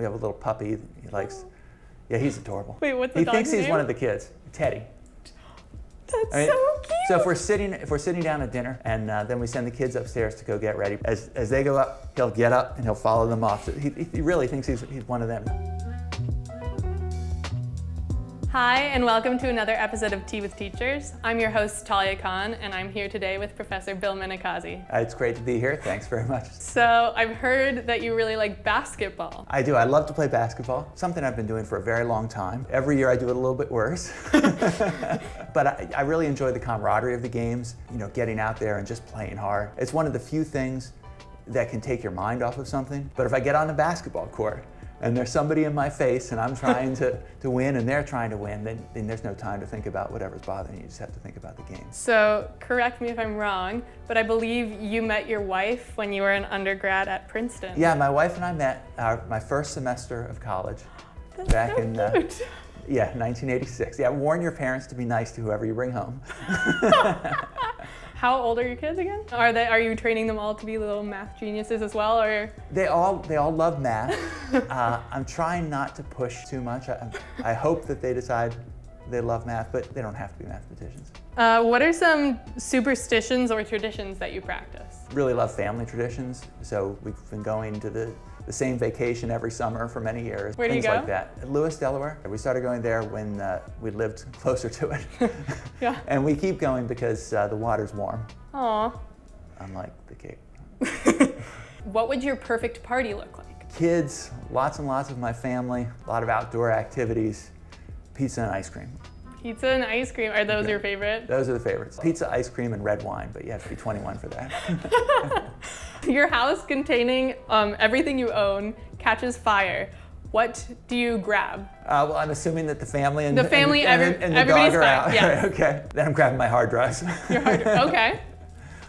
We have a little puppy he likes. Yeah, he's adorable. Wait, what's the He dog's thinks he's name? one of the kids, Teddy. That's I mean, so cute. So if we're sitting, if we're sitting down at dinner, and uh, then we send the kids upstairs to go get ready, as, as they go up, he'll get up and he'll follow them off. So he, he really thinks he's, he's one of them. Hi, and welcome to another episode of Tea with Teachers. I'm your host, Talia Khan, and I'm here today with Professor Bill Minicozzi. Uh, it's great to be here. Thanks very much. So I've heard that you really like basketball. I do. I love to play basketball. Something I've been doing for a very long time. Every year I do it a little bit worse. but I, I really enjoy the camaraderie of the games, you know, getting out there and just playing hard. It's one of the few things that can take your mind off of something. But if I get on the basketball court and there's somebody in my face and I'm trying to, to win and they're trying to win, then, then there's no time to think about whatever's bothering you. You just have to think about the game. So correct me if I'm wrong, but I believe you met your wife when you were an undergrad at Princeton. Yeah, my wife and I met our, my first semester of college That's back so in uh, cute. Yeah, 1986. Yeah, warn your parents to be nice to whoever you bring home. How old are your kids again? Are they? Are you training them all to be little math geniuses as well, or? They all they all love math. uh, I'm trying not to push too much. I, I hope that they decide they love math, but they don't have to be mathematicians. Uh, what are some superstitions or traditions that you practice? Really love family traditions, so we've been going to the, the same vacation every summer for many years. Where do you Things go? like that. Lewes, Delaware. We started going there when uh, we lived closer to it. Yeah. And we keep going because uh, the water's warm, Aw. unlike the Cape. What would your perfect party look like? Kids, lots and lots of my family, a lot of outdoor activities, pizza and ice cream. Pizza and ice cream. Are those your favorite? Those are the favorites. Pizza, ice cream, and red wine, but you have to be 21 for that. Your house containing um, everything you own catches fire. What do you grab? Uh, well, I'm assuming that the family and The family, and, every- and, and the everybody's dog are fine, out. yes. okay. Then I'm grabbing my hard drives. Your hard, okay.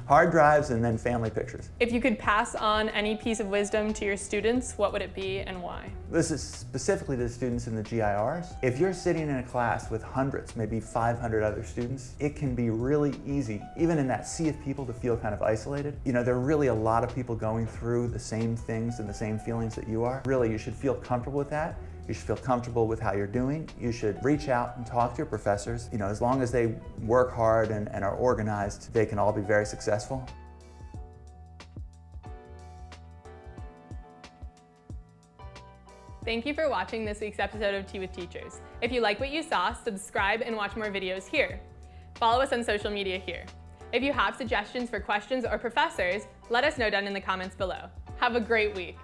hard drives and then family pictures. If you could pass on any piece of wisdom to your students, what would it be and why? This is specifically to the students in the GIRs. If you're sitting in a class with hundreds, maybe 500 other students, it can be really easy, even in that sea of people, to feel kind of isolated. You know, there are really a lot of people going through the same things and the same feelings that you are. Really, you should feel comfortable with that. You should feel comfortable with how you're doing. You should reach out and talk to your professors. You know, as long as they work hard and, and are organized, they can all be very successful. Thank you for watching this week's episode of Tea with Teachers. If you like what you saw, subscribe and watch more videos here. Follow us on social media here. If you have suggestions for questions or professors, let us know down in the comments below. Have a great week.